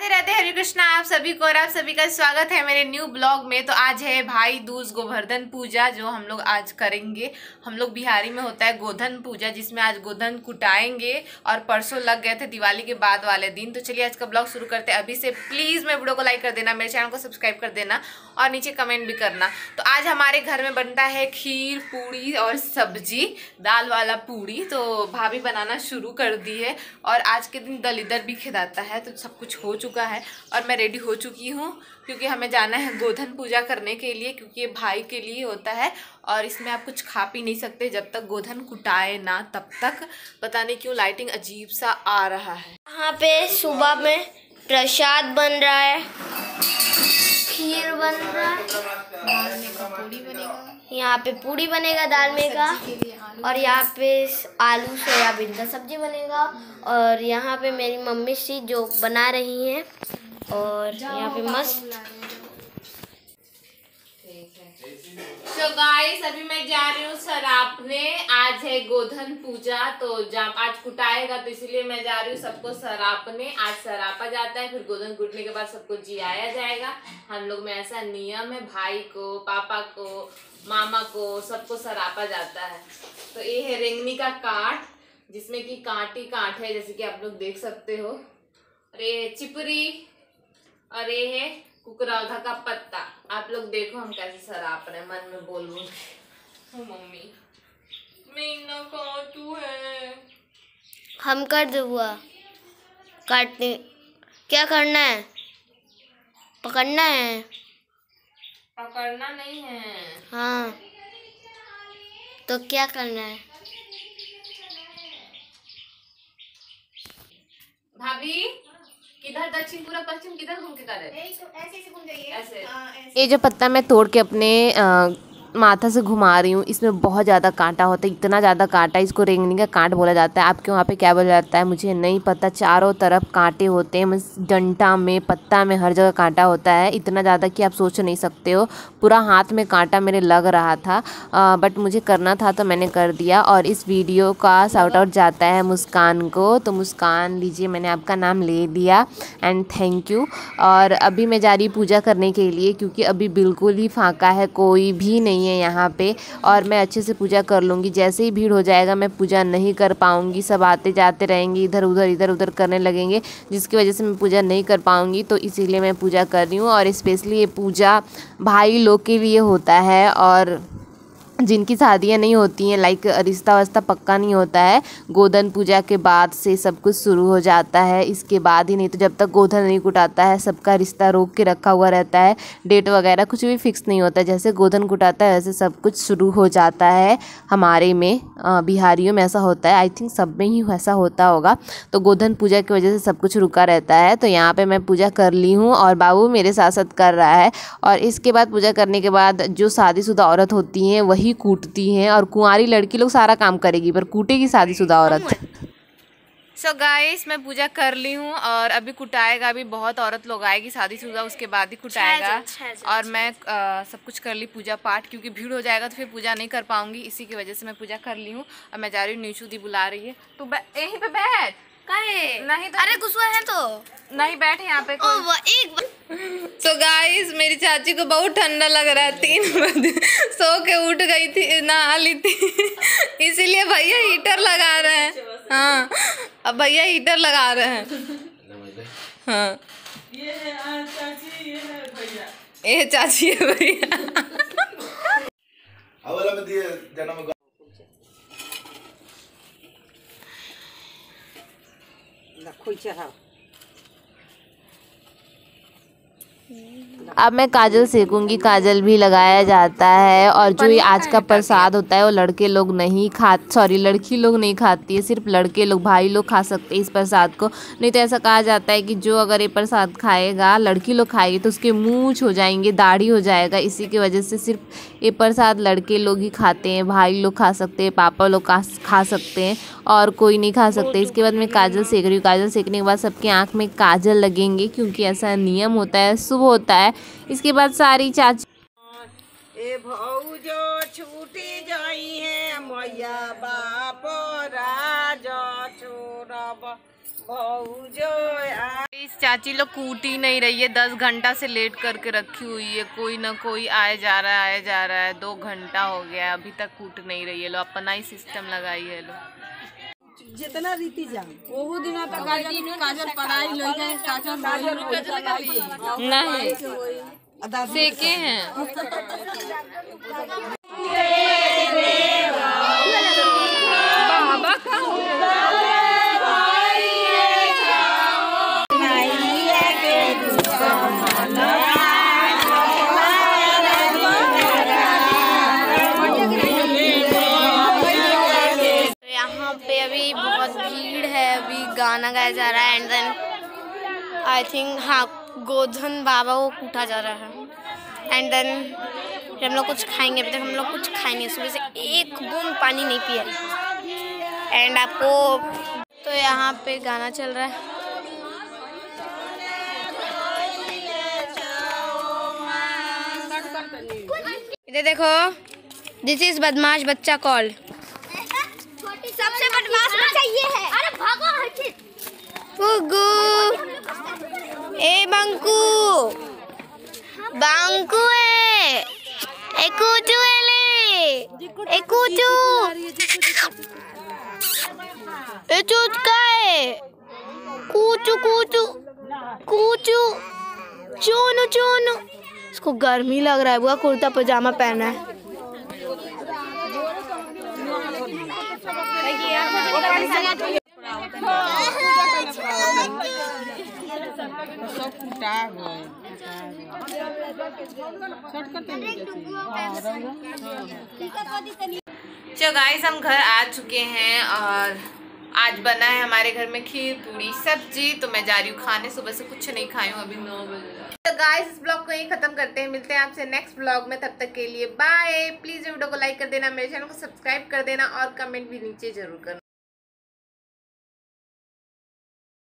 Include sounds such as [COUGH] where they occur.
राधे राधे हरे कृष्णा, आप सभी को और आप सभी का स्वागत है मेरे न्यू ब्लॉग में। तो आज है भाई दूज गोवर्धन पूजा, जो हम लोग आज करेंगे। हम लोग बिहारी में होता है गोधन पूजा, जिसमें आज गोधन कुटाएँगे और परसों लग गए थे दिवाली के बाद वाले दिन। तो चलिए आज का ब्लॉग शुरू करते हैं। अभी से प्लीज़ मेरे वीडियो को लाइक कर देना, मेरे चैनल को सब्सक्राइब कर देना और नीचे कमेंट भी करना। तो आज हमारे घर में बनता है खीर, पूड़ी और सब्ज़ी, दाल वाला पूड़ी। तो भाभी बनाना शुरू कर दी है और आज के दिन दलिदर भी खिलाता है तो सब कुछ हो चुका है और मैं रेडी हो चुकी हूँ, क्योंकि हमें जाना है गोधन पूजा करने के लिए, क्योंकि ये भाई के लिए होता है और इसमें आप कुछ खा पी नहीं सकते जब तक गोधन कुटाए ना, तब तक। पता नहीं क्यों लाइटिंग अजीब सा आ रहा है। यहाँ पे सुबह में प्रसाद बन रहा है। खीर बन रहा है। यहाँ पे पूड़ी बनेगा दाल में का। और यहाँ पे आलू सोयाबीन का सब्ज़ी बनेगा। और यहाँ पे मेरी मम्मी सी जो बना रही हैं। और यहाँ पे मस्त तो गाइस अभी मैं जा रही हूँ सरापने गोधन पूजा तो जब आज कुटाएगा तो इसलिए मैं जा रही हूँ, सबको सरापने। आज सरापा जाता है, फिर गोधन कुटने के बाद सबको जियाया जाएगा। हम लोग में ऐसा नियम है, भाई को, पापा को, मामा को, सबको सरापा जाता है। तो ये है रेंगनी का काट, जिसमें कि कांट ही कांट है, जैसे कि आप लोग देख सकते हो। और ये चिपरी, और ये है कुकरौधा का पत्ता। आप लोग देखो हम कैसे सराप रहे मन में बोल मम्मी। कहाँ तू है? हम कर दो हुआ। काटने। क्या करना है? पकड़ना है? पकड़ना नहीं है। हाँ। तो क्या करना है? भाभी किधर दक्षिण पूरा पश्चिम किधर घूम के करे ऐसे। ये जो पत्ता मैं तोड़ के अपने अ, माथा से घुमा रही हूँ इसमें बहुत ज़्यादा कांटा होता है इतना ज़्यादा कांटा इसको रेंगनी का कांट बोला जाता है। आपके वहाँ पे क्या बोला जाता है? मुझे नहीं पता चारों तरफ़ कांटे होते हैं बस डंटा में पत्ता में हर जगह कांटा होता है इतना ज़्यादा कि आप सोच नहीं सकते हो। पूरा हाथ में कांटा मेरे लग रहा था आ, बट मुझे करना था तो मैंने कर दिया और इस वीडियो का शाउट आउट जाता है मुस्कान को। तो मुस्कान लीजिए मैंने आपका नाम ले दिया एंड थैंक यू और अभी मैं जा रही पूजा करने के लिए क्योंकि अभी बिल्कुल ही फाका है कोई भी नहीं है यहाँ पे और मैं अच्छे से पूजा कर लूँगी। जैसे ही भीड़ हो जाएगा, मैं पूजा नहीं कर पाऊँगी। सब आते जाते रहेंगे, इधर उधर इधर उधर करने लगेंगे, जिसकी वजह से मैं पूजा नहीं कर पाऊँगी। तो इसीलिए मैं पूजा कर रही हूँ और इस्पेशली ये पूजा भाई लोग के लिए होता है और जिनकी शादियाँ नहीं होती हैं लाइक रिश्ता वस्ता पक्का नहीं होता है गोधन पूजा के बाद से सब कुछ शुरू हो जाता है, इसके बाद ही नहीं तो जब तक गोधन नहीं कुटाता है, सबका रिश्ता रोक के रखा हुआ रहता है डेट वगैरह कुछ भी फिक्स नहीं होता, जैसे गोधन कुटाता है, वैसे सब कुछ शुरू हो जाता है, हमारे में बिहारियों में ऐसा होता है आई थिंक सब में ही ऐसा होता होगा तो गोधन पूजा की वजह से सब कुछ रुका रहता है तो यहाँ पर मैं पूजा कर ली हूँ, और बाबू मेरे साथ साथ कर रहा है, और इसके बाद पूजा करने के बाद जो शादीशुदा औरत होती हैं, वही कूटती हैं और कुंवारी लड़की लोग सारा काम करेगी पर कूटेगी शादीशुदा औरत। [LAUGHS] सो गाइस मैं पूजा कर ली हूँ और अभी कुटाएगा अभी बहुत औरत लोग आएगी शादीशुदा उसके बाद ही कुटाएगा। और मैं अ, सब कुछ कर ली पूजा पाठ क्योंकि भीड़ हो जाएगा तो फिर पूजा नहीं कर पाऊँगी इसी की वजह से मैं पूजा कर ली हूँ और मैं जा रही हूँ नीचू दी बुला रही है। तू यहीं पे बैठ। नहीं तो अरे गुस्सा है तो। नहीं बैठ यहाँ पे ओ, वो एक सो गाइस [LAUGHS] मेरी चाची को बहुत ठंडा लग रहा है। तीन बजे सो के उठ गई थी नहा ली थी। [LAUGHS] इसीलिए भैया हीटर लगा रहे हैं। हाँ अब भैया हीटर लगा रहे हैं। हाँ। ये चाची है भैया। [LAUGHS] अवला में 回去哈 अब मैं काजल सेकूँगी। काजल भी लगाया जाता है और जो ये आज का प्रसाद होता है वो लड़के लोग नहीं खा सॉरी लड़की लोग नहीं खाती है सिर्फ़ लड़के लोग भाई लोग खा सकते हैं इस प्रसाद को। नहीं तो ऐसा कहा जाता है कि जो अगर ये प्रसाद खाएगा लड़की लोग खाएगी तो उसके मूँछ हो जाएँगे दाढ़ी हो जाएगा। इसी की वजह से सिर्फ़ ये प्रसाद लड़के लोग ही खाते हैं भाई लोग खा सकते हैं पापा लोग खा सकते हैं और कोई नहीं खा सकते। इसके बाद मैं काजल सेक रही हूँ। काजल सेकने के बाद सबके आँख में काजल लगेंगे क्योंकि ऐसा नियम होता है शुभ होता है। इसके बाद सारी चाची ए भौजो छूटी जाई है मैया बाप राज भौजो गाइस चाची लोग कूट ही नहीं रही है। दस घंटा से लेट करके रखी हुई है। कोई ना कोई आए जा रहा है आए जा रहा है। दो घंटा हो गया अभी तक कूट नहीं रही है। लो अपना ही सिस्टम लगाई है लो। जितना रीति जा ओहू दिन तक काजल काजल पढ़ाई लई काजल काजल नहीं। सेके हैं। [LAUGHS] [LAUGHS] गाना गाया जा रहा है एंड देन आई थिंक हाँ गोधन बाबा को कूटा जा रहा है। एंड देन फिर हम लोग कुछ खाएँगे अभी तक हम लोग कुछ खाएँगे सुबह से एक बूंद पानी नहीं पिया। एंड आपको तो यहाँ पे गाना चल रहा है। इधर देखो दिस इज़ बदमाश बच्चा कॉल [LAUGHS] सबसे बदमाश बच्चा ये है। अरे भागो हर्षित ए बंकू। बंकू है ए कूचू है ले। ए कूचू ए चूचका है कूचू कूचू कूचू चोनू चोनू। इसको गर्मी लग रहा है बुआ कुर्ता पजामा पहना है। चलो गाइस हम घर आ चुके हैं और आज बना है हमारे घर में खीर, पूरी सब्ज़ी। तो मैं जा रही हूँ खाने। सुबह से कुछ नहीं खाई हूँ अभी नौ बजे। तो गाइस इस ब्लॉग को यही खत्म करते हैं। मिलते हैं आपसे नेक्स्ट ब्लॉग में। तब तक के लिए बाय प्लीज़ वीडियो को लाइक कर देना। मेरे चैनल को सब्सक्राइब कर देना और कमेंट भी नीचे ज़रूर करना।